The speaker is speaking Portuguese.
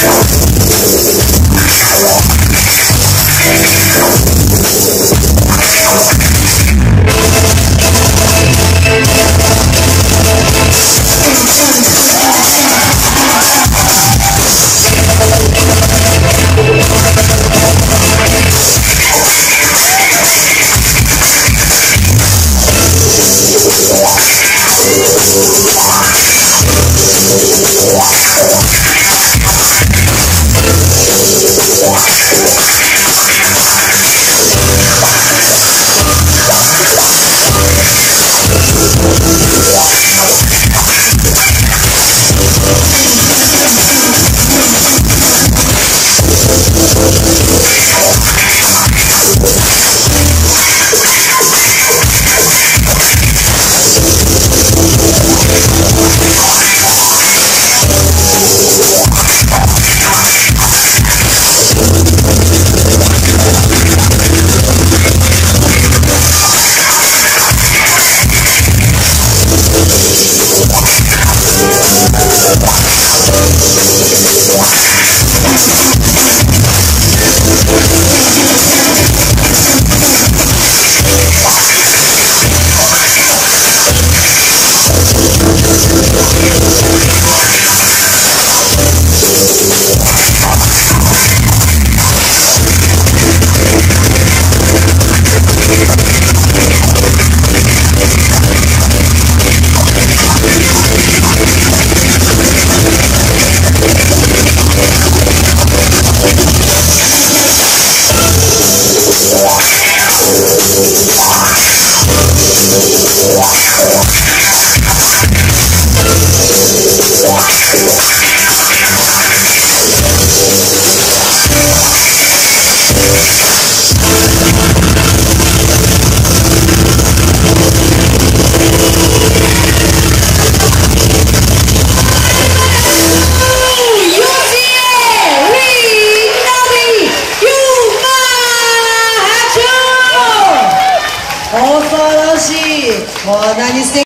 Yeah. Música